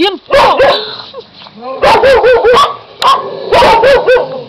tiempo.